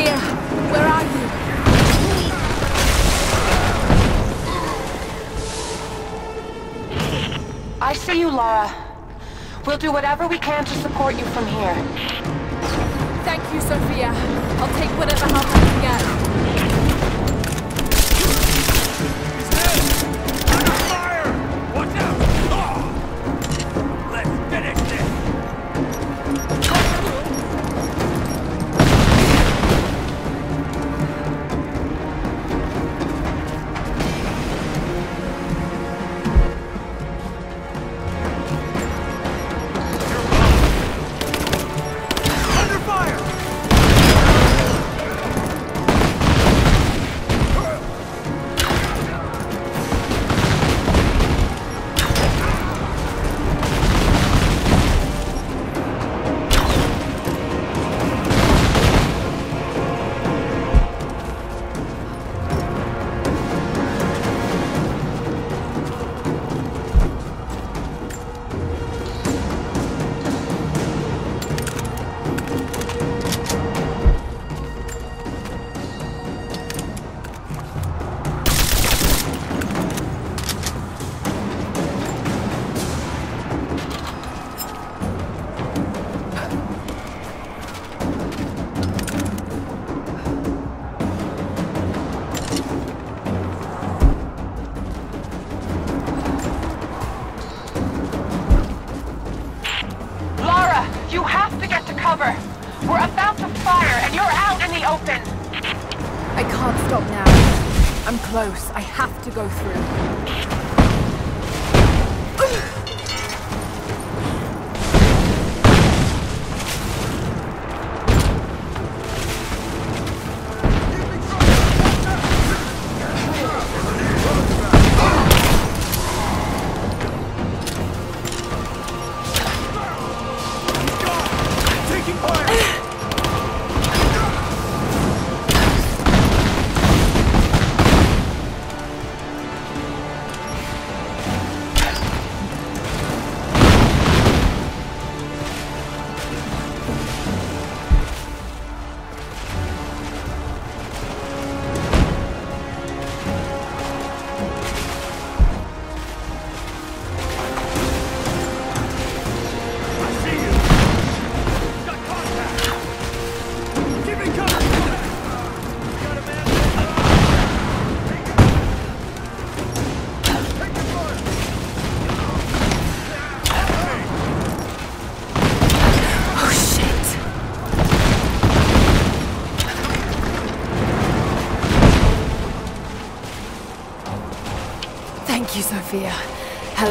Maria, where are you? I see you, Lara. We'll do whatever we can to support you from here. Thank you, Sofia. I'll take whatever help I can get.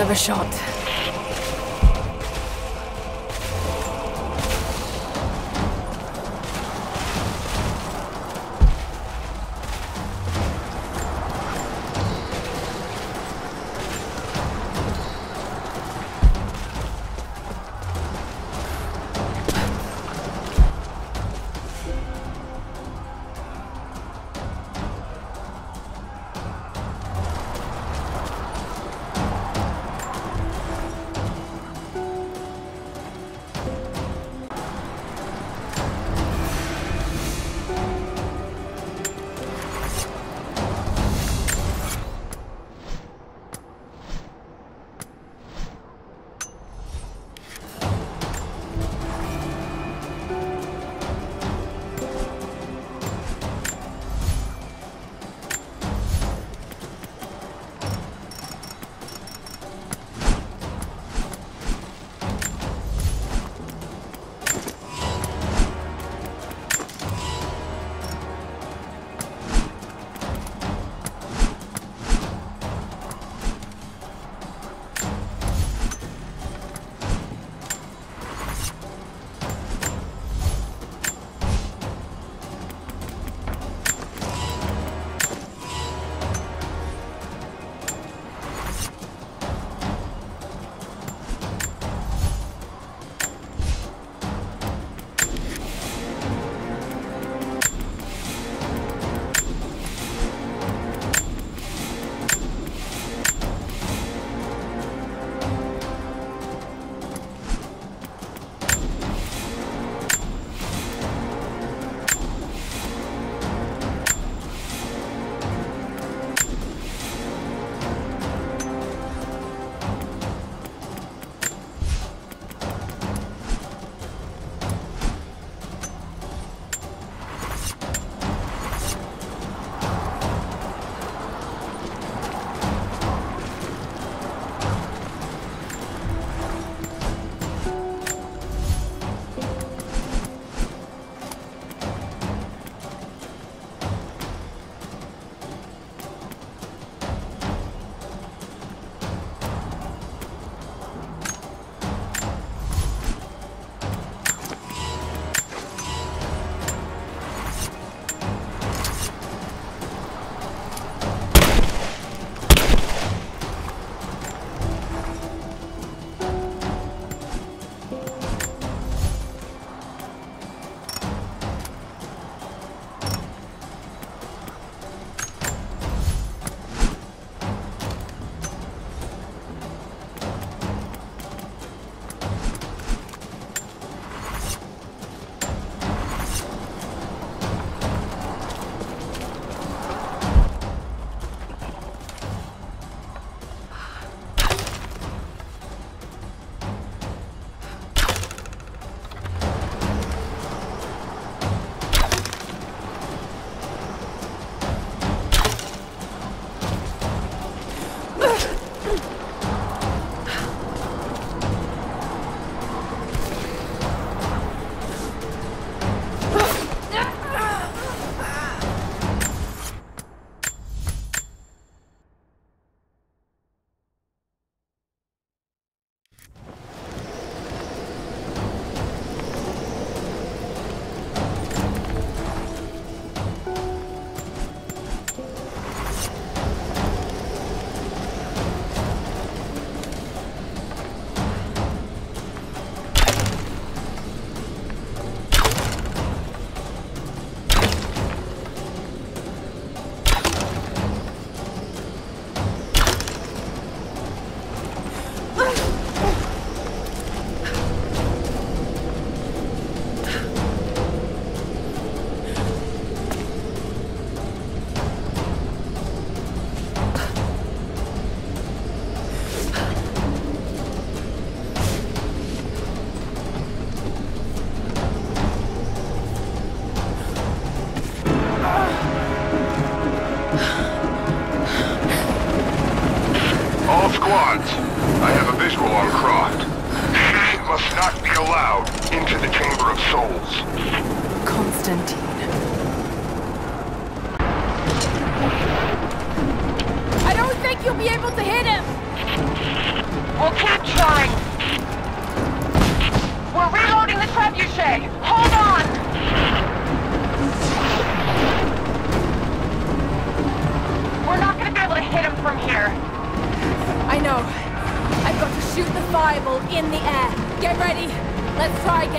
Of a shot.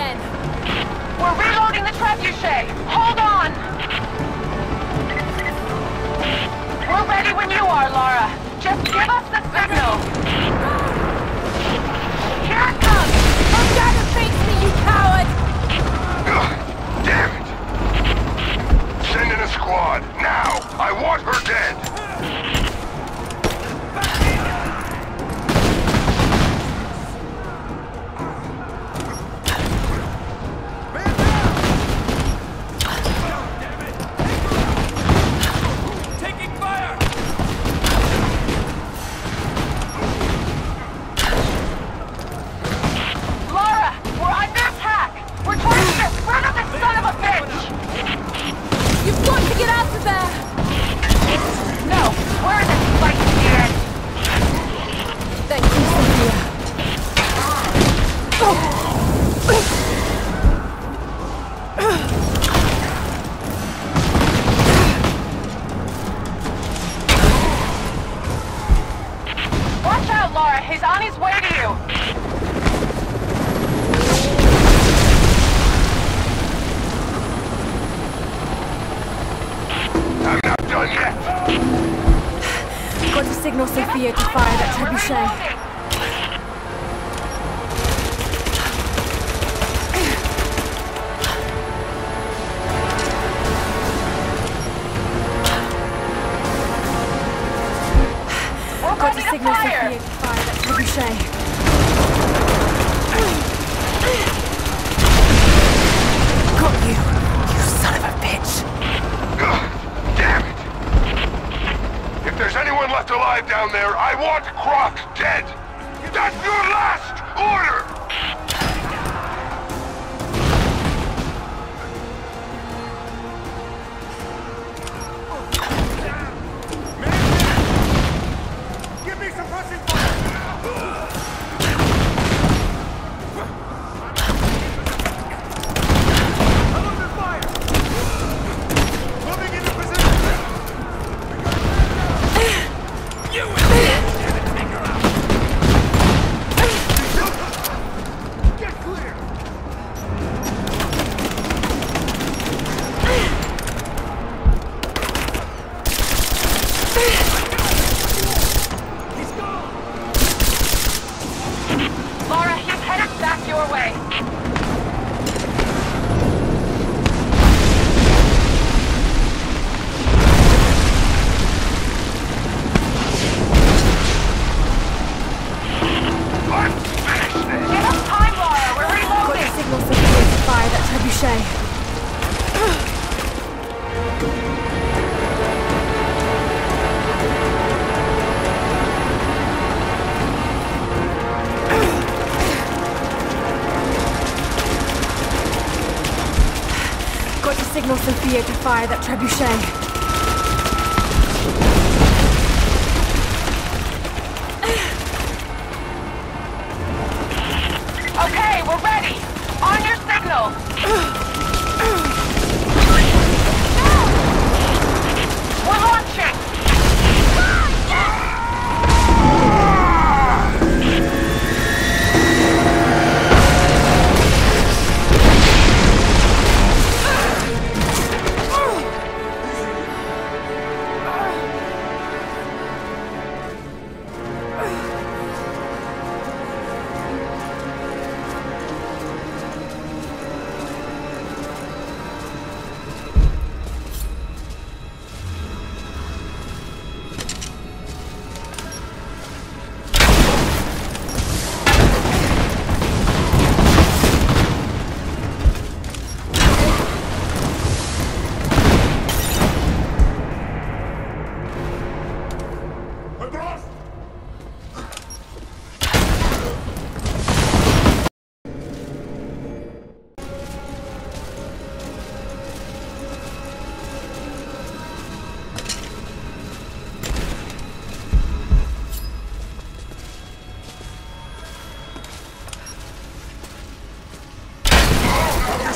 dead. We're reloading the trebuchet. Hold on! We're ready when you are, Lara. Just give us the signal. Here it comes! Come down and face me, you coward! Damn it! Send in a squad, now! I want her dead! Croft alive down there. I want Croft dead. That's your last order! Give me some pussy!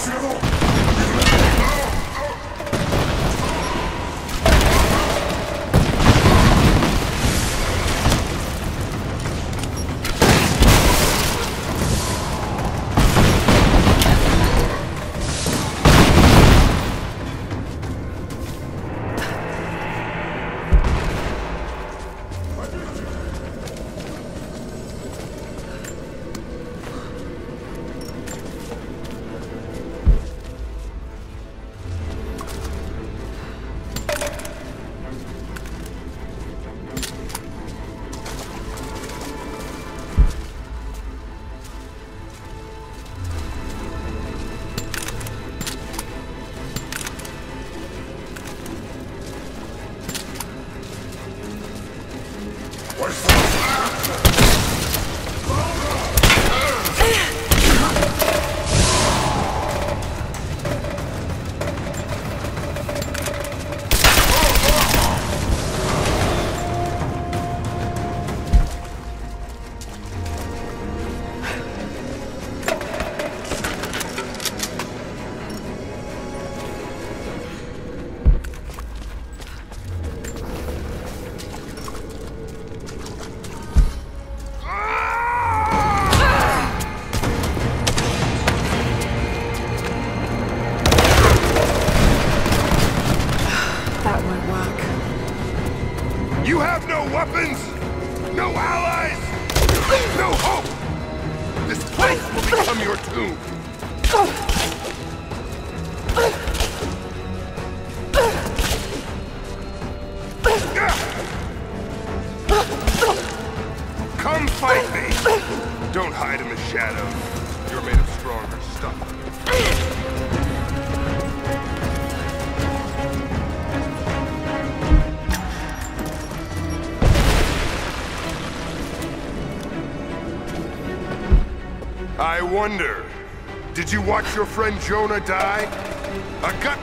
しろ。That hide shadows. You're made of stronger stuff. I wonder, did you watch your friend Jonah die? A gut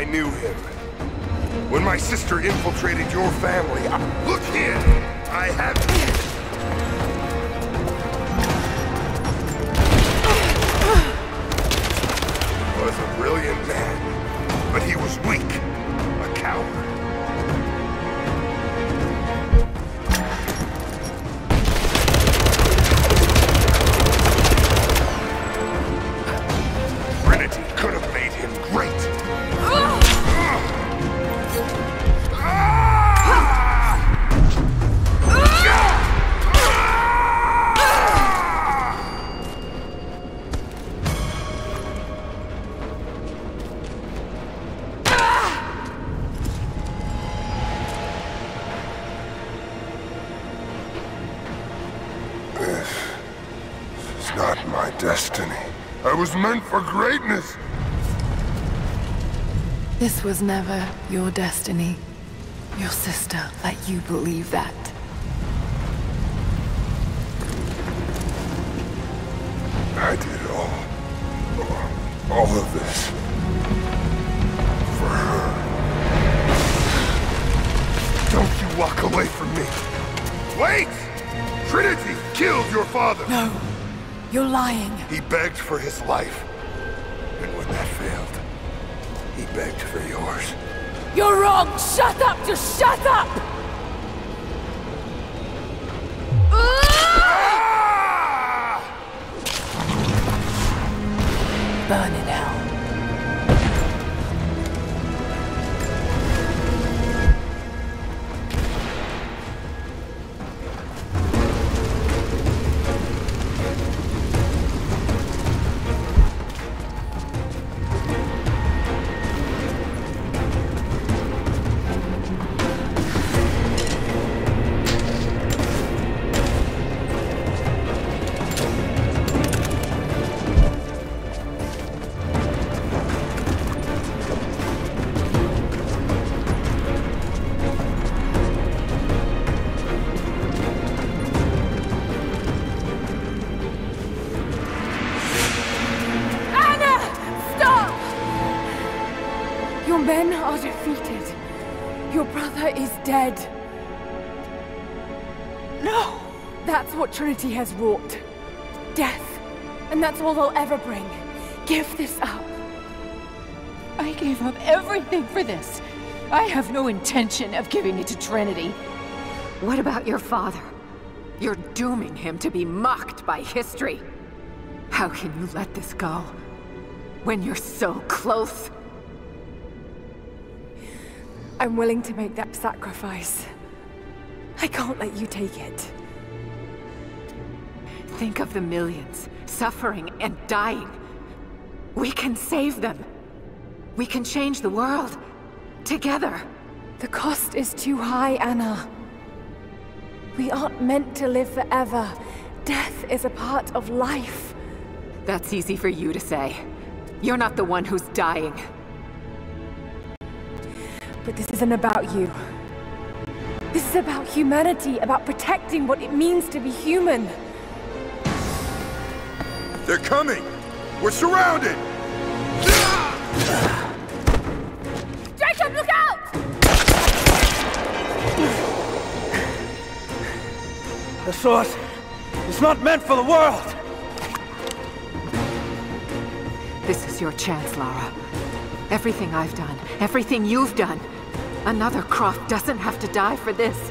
I knew him. When my sister infiltrated your family, I... Look here! I have He was a brilliant man, but he was weak. Destiny. I was meant for greatness. This was never your destiny. Your sister let you believe that. I did all, all of this for her. Don't you walk away from me. Wait! Trinity killed your father. No, you're lying. He begged for his life. And when that failed, he begged for yours. You're wrong! Shut up! Just shut up! That's Trinity has wrought. Death. And that's all they'll ever bring. Give this up. I gave up everything for this. I have no intention of giving it to Trinity. What about your father? You're dooming him to be mocked by history. How can you let this go? When you're so close? I'm willing to make that sacrifice. I can't let you take it. Think of the millions suffering and dying. We can save them. We can change the world. Together. The cost is too high, Ana. We aren't meant to live forever. Death is a part of life. That's easy for you to say. You're not the one who's dying. But this isn't about you. This is about humanity, about protecting what it means to be human. They're coming! We're surrounded! Jacob, look out! The sword is not meant for the world! This is your chance, Lara. Everything I've done, everything you've done. Another Croft doesn't have to die for this.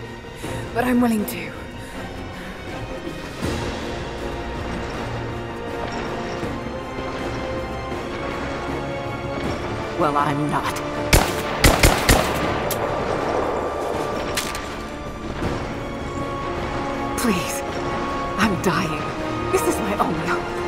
But I'm willing to. Well, I'm not. Please. I'm dying. This is my only hope.